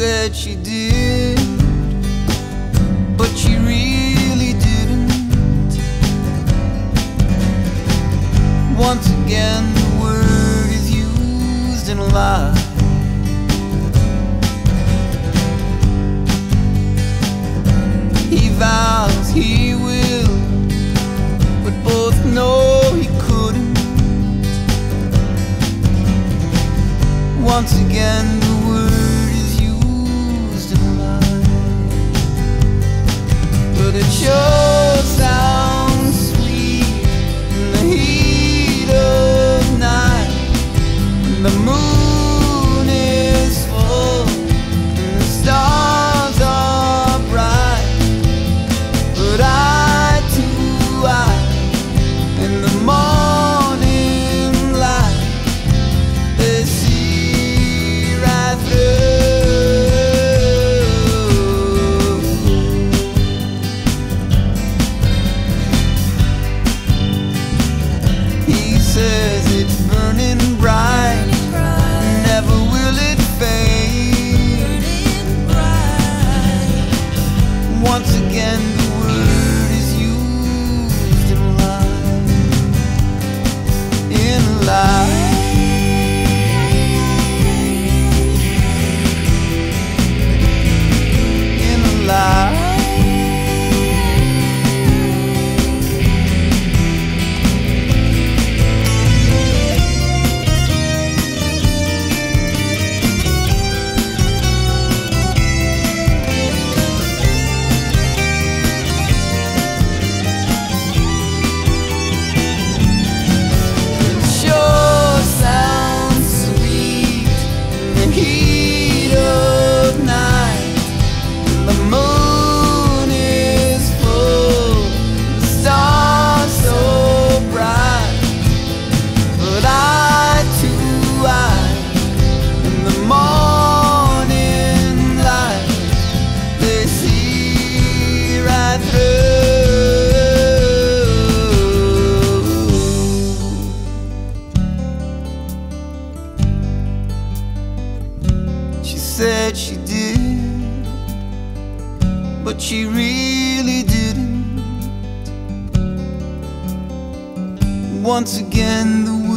said she did, but she really didn't. Once again, the word is used in a lie. He vows he will, but both know he couldn't. Once again, said she did, but she really didn't. Once again, the